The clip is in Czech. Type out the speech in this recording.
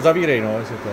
Zavírej, no, jestli to.